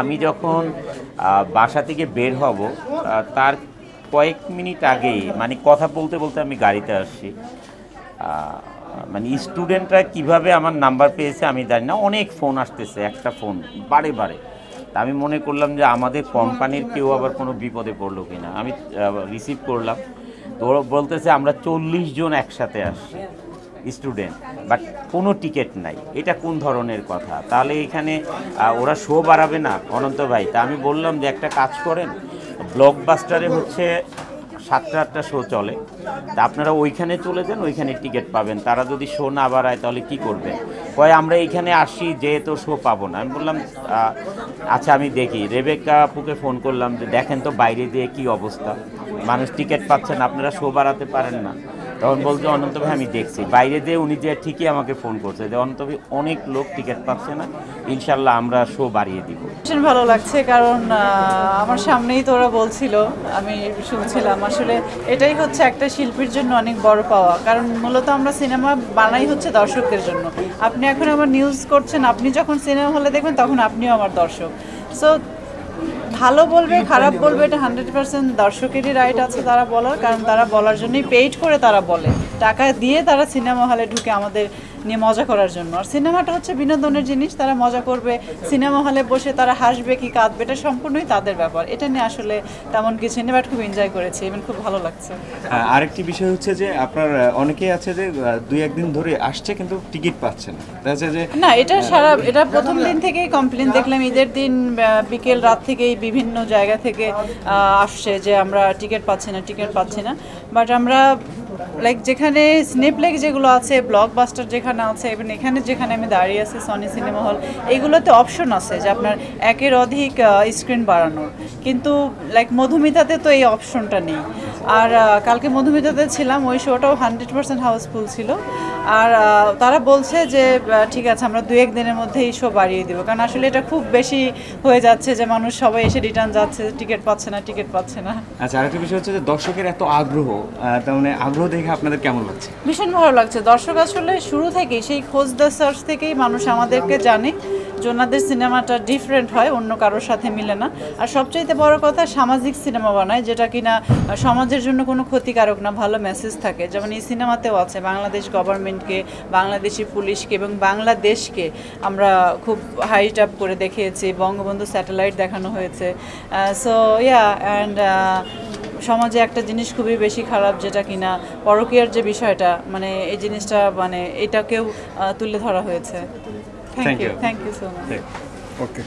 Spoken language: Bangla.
আমি যখন বাসা থেকে বের হব তার কয়েক মিনিট আগেই মানে কথা বলতে বলতে আমি গাড়িতে আসছি মানে স্টুডেন্টরা কীভাবে আমার নাম্বার পেয়েছে আমি জানি না, অনেক ফোন আসতেছে, একটা ফোন, বারে বারে। আমি মনে করলাম যে আমাদের কোম্পানির কেউ আবার কোনো বিপদে পড়ল কিনা। আমি রিসিভ করলাম, তো বলতেছে আমরা চল্লিশ জন একসাথে আসছি। স্টুডেন্ট বাট কোনো টিকিট নাই। এটা কোন ধরনের কথা? তাহলে এখানে ওরা শো বাড়াবে না, অনন্ত ভাই। তা আমি বললাম যে একটা কাজ করেন ব্লকবাস্টারে হচ্ছে সাতটা আটটা শো চলে। তা আপনারা ওইখানে চলে যান, ওইখানে টিকিট পাবেন। তারা যদি শো না বাড়ায়, তাহলে কি করবে কয়, আমরা এইখানে আসি, যেহেতু শো পাবো না। আমি বললাম আচ্ছা আমি দেখি। রেবেকা আপুকে ফোন করলাম যে, দেখেন তো বাইরে দিয়ে কি অবস্থা। মানুষ টিকিট পাচ্ছেন আপনারা শো বাড়াতে পারেন না। তখন বলছে, অনন্ত ভাই, আমি দেখছি। বাইরে দিয়ে উনি যে ঠিকই আমাকে ফোন করছে, যে অনন্ত ভাই, অনেক লোক টিকিট পাচ্ছে না। ইনশাল্লাহ আমরা শো বাড়িয়ে দিব। ভীষণ ভালো লাগছে, কারণ আমার সামনেই তো ওরা বলছিল, আমি শুনছিলাম। আসলে এটাই হচ্ছে একটা শিল্পীর জন্য অনেক বড় পাওয়া। কারণ মূলত আমরা সিনেমা বানাই হচ্ছে দর্শকদের জন্য। আপনি এখন আমার নিউজ করছেন, আপনি যখন সিনেমা হলে দেখবেন, তখন আপনিও আমার দর্শক। সো ভালো বলবে, খারাপ বলবে, এটা হান্ড্রেড পার্সেন্ট দর্শকেরই রাইট আছে তারা বলার, কারণ তারা বলার জন্যই পেইড করে তারা বলে। টাকা দিয়ে তারা সিনেমা হলে ঢুকে আমাদের নিয়ে মজা করার জন্য। আর সিনেমাটা হচ্ছে বিনোদনের জিনিস তারা মজা করবে। সিনেমা হলে বসে তারা হাসবে কি কাঁদবে এটা সম্পূর্ণই তাদের ব্যাপার। এটা নিয়ে আসলে তেমন কিছু নেই বাট খুব এনজয় করেছি এবং খুব ভালো লাগছে। আরেকটি বিষয় হচ্ছে যে আপনার অনেকেই আছে যে দুই একদিন ধরে আসছে কিন্তু টিকিট পাচ্ছে না। দেখা যে না এটা সারা এটা প্রথম দিন থেকেই কমপ্লেন দেখলাম ঈদের দিন বিকেল রাত থেকেই বিভিন্ন জায়গা থেকে আসছে যে আমরা টিকিট পাচ্ছি না টিকিট পাচ্ছি না। বাট আমরা লাইক যেখানে স্নেপলেক যেগুলো আছে ব্লকবাস্টার যেখানে আছে এবং এখানে যেখানে আমি দাঁড়িয়ে আছি সনি সিনেমা হল এইগুলোতে অপশন আছে যে আপনার একের অধিক স্ক্রিন বাড়ানোর। কিন্তু লাইক মধুমিতাতে তো এই অপশনটা নেই। আর কালকে মধুমিতাতে ছিলাম, ওই শোটাও হান্ড্রেড পার্সেন্ট হাউসফুল ছিল। আর তারা বলছে যে ঠিক আছে আমরা দু এক দিনের মধ্যে এই শো বাড়িয়ে দিব। কারণ আসলে এটা খুব বেশি হয়ে যাচ্ছে যে মানুষ সবাই এসে রিটার্ন যাচ্ছে টিকিট পাচ্ছে না টিকিট পাচ্ছে না। আচ্ছা আরেকটা বিষয় হচ্ছে যে দর্শকের এত আগ্রহ তার মানে আগ্রহ দেখে আপনাদের কেমন লাগছে? ভীষণ ভালো লাগছে। দর্শক আসলে শুরু থেকেই সেই খোঁজ দ্য সার্চ থেকেই মানুষ আমাদেরকে জানে যে ওনাদের সিনেমাটা ডিফারেন্ট হয় অন্য কারোর সাথে মিলে না। আর সবচাইতে বড় কথা সামাজিক সিনেমা বানায় যেটা কিনা সমাজের জন্য কোনো ক্ষতিকারক না ভালো মেসেজ থাকে। যেমন এই সিনেমাতেও আছে বাংলাদেশ গভর্নমেন্টকে বাংলাদেশি পুলিশকে এবং বাংলাদেশকে আমরা খুব হাইট আপ করে দেখিয়েছি বঙ্গবন্ধু স্যাটেলাইট দেখানো হয়েছে। সো ইয়া অ্যান্ড সমাজে একটা জিনিস খুবই বেশি খারাপ যেটা কিনা পরকীয়ার যে বিষয়টা মানে এই জিনিসটা মানে এটাকেও তুলে ধরা হয়েছে। Thank you thank you so much okay